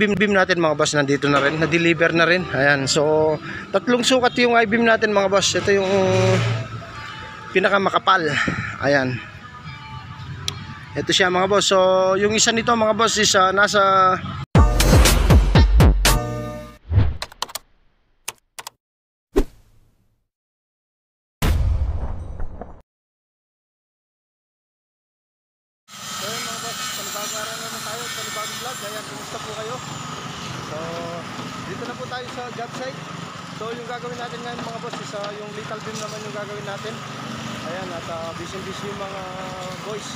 beam beam natin mga boss nandito na rin, na-deliver na rin. Ayan, so tatlong sukat yung I-beam natin mga boss. Ito yung pinakamakapal. Ayan. Ito siya mga boss. So yung isa nito mga boss is ah, nasa araw na naman tayo, panibagong vlog. Ayan, kumusta po kayo? So, dito na po tayo sa job site. So, yung gagawin natin ngayon mga boss is ah, yung little beam naman yung gagawin natin. Ayan, at uh, busy busy yung mga boys.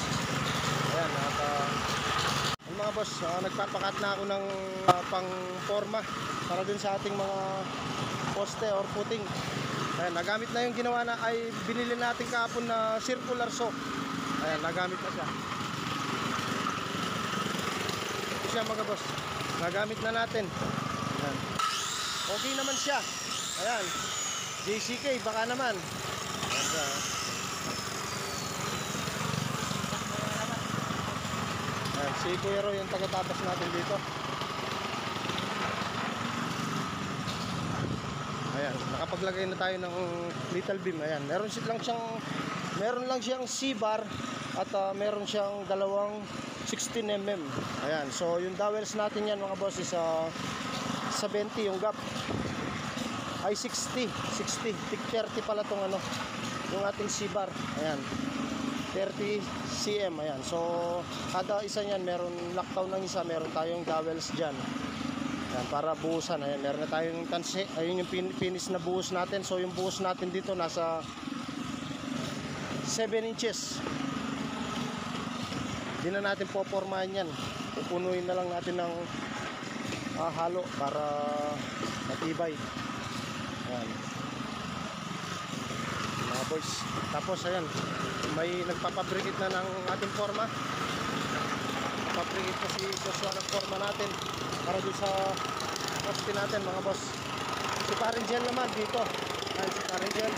Ayan, at uh, yung mga boss, ah, nagpapakat na ako ng ah, pang forma para dun sa ating mga poste or footing. Ayan, nagamit na yung ginawa na ay binili natin kahapon na circular saw. Ayan, nagamit na siya. Ito siya mga boss. Nagamit na natin. Ayan. Okay naman siya. Ayan. JCK, baka naman. Ayan oh. Ayan, si Kuya Roy yung taga-tabas natin dito. Ayan, nakapaglagay na tayo ng little beam. Ayan, meron lang siyang meron lang siyang C-bar at ah, meron siyang dalawang 16 mm. Ayan, so yung dowels natin yan mga boss is ah, 70 yung gap. Ay 60, 60, tig 30 pala tong ano, yung ating C-bar. Ayan. 30 cm ayan so kada isa niyan meron lockdown ng isa meron tayong dowels diyan Ayan, para buhusan. Ayan, meron na tayong tansi. Ayun yung finish na buhos natin. So yung buhos natin dito nasa 7 inches. Hindi na natin popormahan yan. Pupunuin na lang natin ng ah, halo para matibay. Ayan. Mga boys. Tapos ayan, may nagpapabricate na ng ating forma. Pabricate na si Joshua ng forma natin para doon sa poste natin mga boss. Si Jen naman dito. Ayan si Karen Jen.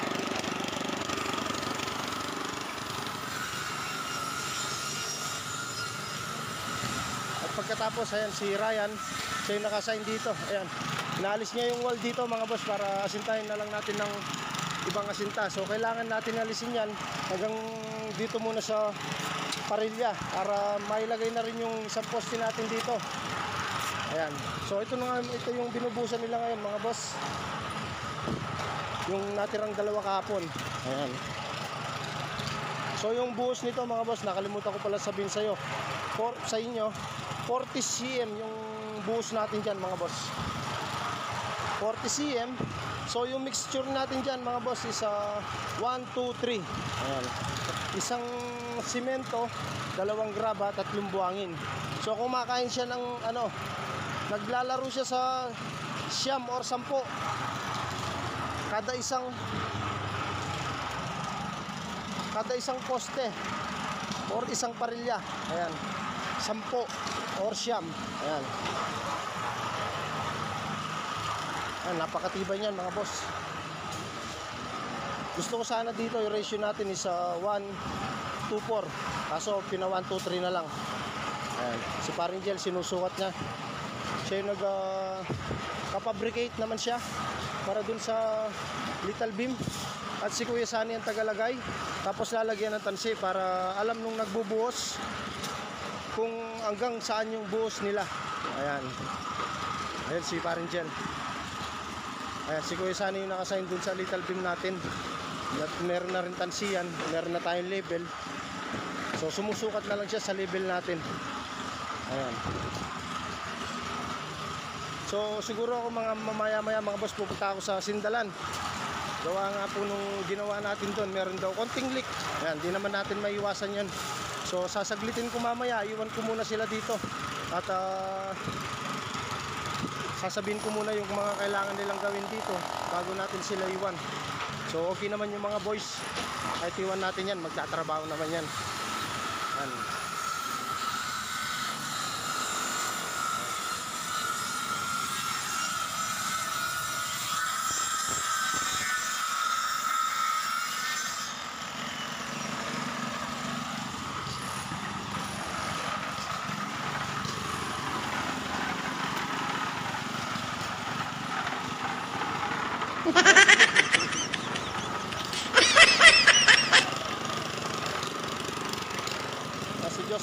At pagkatapos, ayan si Ryan, siya yung nakasign dito. Ayan, inaalis niya yung wall dito mga boss para asintahin na lang natin ng ibang asinta. So kailangan natin alisin yan hanggang dito muna sa parilya para mailagay na rin yung isang poste natin dito. Ayan. So ito na ito yung binubusan nila ngayon mga boss. Yung natirang dalawa kahapon. Ayan. So yung buhos nito mga boss, nakalimutan ko pala sabihin sa iyo. For, sa inyo, 40 cm yung buhos natin diyan mga boss. 40 cm. So yung mixture natin diyan mga boss is uh, 1 2 3. Ayan. Isang simento, dalawang graba, tatlong buhangin. So kumakain siya ng ano, naglalaro siya sa siyam or sampo. Kada isang kada isang poste or isang parilya. Ayan. Sampo or siyam. Ayan. Ayan, napakatibay niyan mga boss. Gusto ko sana dito yung ratio natin is uh, 1 to 4. Kaso pina 1 to 3 na lang. Ayan. Si Paring sinusukat niya. Siya yung nag uh, kapabricate naman siya para dun sa little beam. At si Kuya Sani ang tagalagay. Tapos lalagyan ng tansi para alam nung nagbubuhos kung hanggang saan yung buhos nila. Ayan. Ayan si Paring. Ayan, si Kuya Sani yung nakasign dun sa little beam natin. At meron na rin tansiyan, meron na tayong label. So sumusukat na lang siya sa label natin. Ayan. So siguro ako mga mamaya-maya mga boss pupunta ako sa Sindalan. Gawa nga po nung ginawa natin doon, meron daw konting leak. Ayan, di naman natin maiwasan yan. So sasaglitin ko mamaya, iwan ko muna sila dito. At ah, sasabihin ko muna yung mga kailangan nilang gawin dito bago natin sila iwan. So okay naman yung mga boys. Kahit iwan natin yan, magtatrabaho naman yan. Yan. Ha ha ha!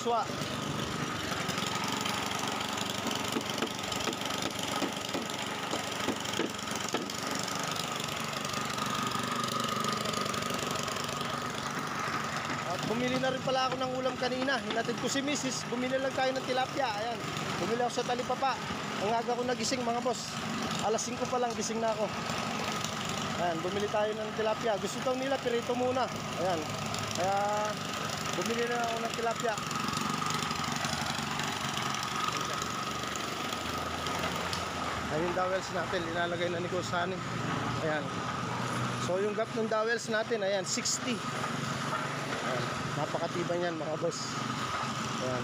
Joshua. At bumili na rin pala ako ng ulam kanina. Hinatid ko si Mrs. Bumili lang tayo ng tilapia. Ayan. Bumili ako sa talipapa. Ang aga ko nagising mga boss. Alas 5 pa lang gising na ako. Ayan, bumili tayo ng tilapia. Gusto daw nila pirito muna. Ayan. Kaya bumili na ako ng tilapia. Ayun yung dowels natin, linalagay na ni Kusani. Ayan. So yung gap ng dowels natin, ayan, 60. Ayan. Napakatibay niyan mga boss. Ayan.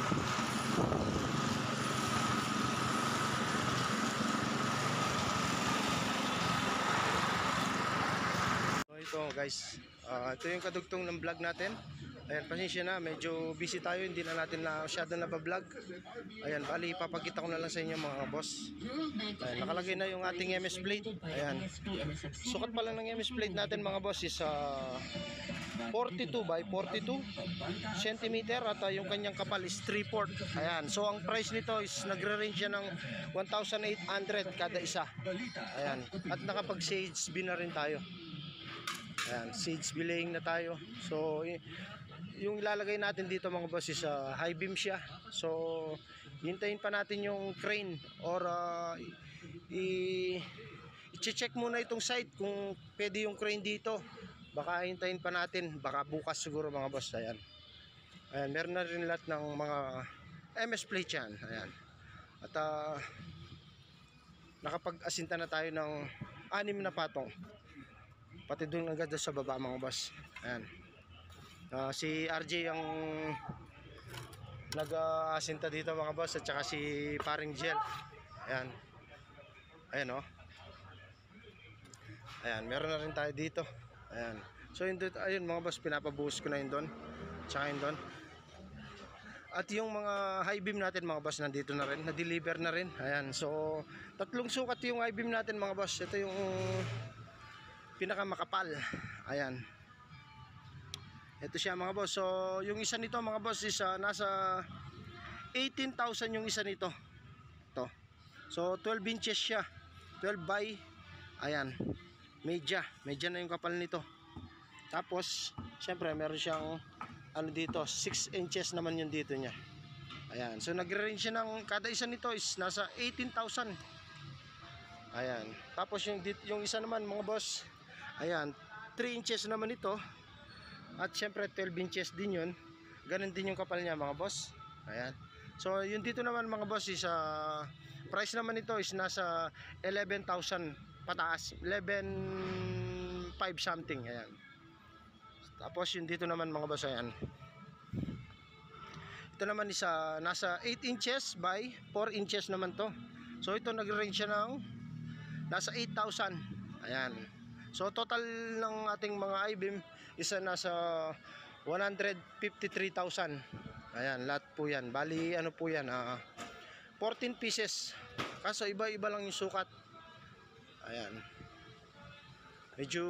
So ito guys, Ah, ito yung kadugtong ng vlog natin. Ayan, pasensya na, medyo busy tayo, hindi na natin na masyado na vlog Ayan, bali, papakita ko na lang sa inyo mga boss. Ayan, nakalagay na yung ating MS plate. Ayan. Sukat pala ng MS plate natin mga boss is ah, 42 by 42 cm at ah, yung kanyang kapal is 3 port. Ayan, so ang price nito is nagre-range siya ng 1,800 kada isa. Ayan, at nakapag-sage bin na rin tayo. Ayan, seeds belaying na tayo. So, yung ilalagay natin dito mga boss is ah, high beam siya. So, hintayin pa natin yung crane or ah, i- i-check muna itong site kung pwede yung crane dito. Baka hintayin pa natin, baka bukas siguro mga boss. Ayan. Ayan, meron na rin lahat ng mga MS plate yan. Ayan. At ah, nakapag-asinta na tayo ng anim na patong pati doon agad sa baba mga boss ayan Ah, si RJ ang nag-asinta dito mga boss at saka si paring gel ayan. Ayan oh. Ayan meron na rin tayo dito. Ayan. So yun dito, ayun mga boss pinapabuhos ko na yun doon. Tsaka yun doon. At yung mga high beam natin mga boss nandito na rin. Na-deliver na rin. Ayan so tatlong sukat yung high beam natin mga boss. Ito yung pinakamakapal. Ayan. Ito siya mga boss. So, yung isa nito mga boss is ah, nasa 18,000 yung isa nito. To. So, 12 inches siya. 12 by ayan. Media. Media na yung kapal nito. Tapos, syempre meron siyang ano dito, 6 inches naman yung dito niya. Ayan. So, nagre-range siya ng kada isa nito is nasa 18,000. Ayan. Tapos yung yung isa naman mga boss, ayan, 3 inches naman ito. At syempre 12 inches din 'yun. Ganun din yung kapal niya mga boss. Ayan. So yung dito naman mga boss is ah, price naman ito is nasa 11,000 pataas. 11.5 something. Ayan. Tapos yung dito naman mga boss ayan. Ito naman is ah, nasa 8 inches by 4 inches naman to. So ito nag-range siya ng nasa 8,000. Ayan. So total ng ating mga I-beam isa nasa 153,000. Ayan, lahat po yan. Bali, ano po yan, ah, 14 pieces. Kaso iba-iba lang yung sukat. Ayan. Medyo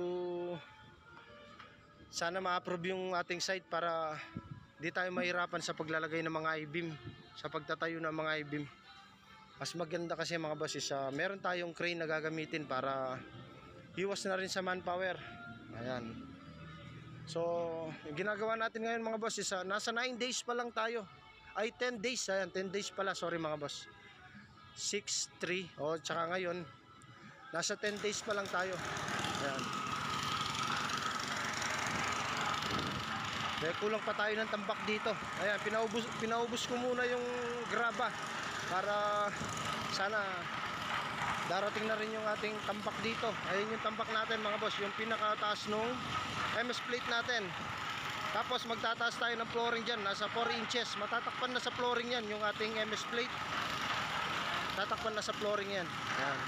sana ma-approve yung ating site para di tayo mahirapan sa paglalagay ng mga I-beam, sa pagtatayo ng mga I-beam. Mas maganda kasi mga boss is ah, meron tayong crane na gagamitin para iwas na rin sa manpower. Ayan. So, yung ginagawa natin ngayon mga boss is ah, nasa 9 days pa lang tayo. Ay 10 days, ayan, 10 days pala, sorry mga boss. 6, 3, o oh, tsaka ngayon, nasa 10 days pa lang tayo. Ayan. Dahil kulang pa tayo ng tambak dito. Ayan, pinaubos, pinaubos ko muna yung graba para sana darating na rin yung ating tambak dito. Ayun yung tambak natin mga boss, yung pinakataas nung MS plate natin. Tapos magtataas tayo ng flooring dyan, nasa 4 inches. Matatakpan na sa flooring yan, yung ating MS plate. Tatakpan na sa flooring yan. Ayan.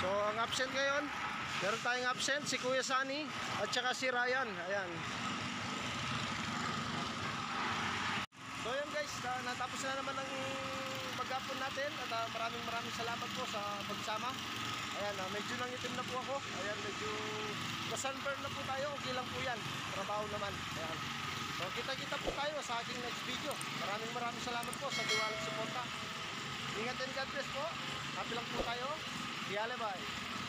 So ang absent ngayon, meron tayong absent si Kuya Sani at saka si Ryan. Ayan. So yun guys, na, natapos na naman ang maghapon natin at ah, maraming maraming salamat po sa pagsama. Ayan, ah, medyo nangitim na po ako. Ayan, medyo na-sunburn na po tayo. Okay lang po yan. Trabaho naman. Ayan. So kita-kita po tayo sa aking next video. Maraming maraming salamat po sa tiwalang suporta. Ingat and God bless po. Happy lang po tayo. Yale bye.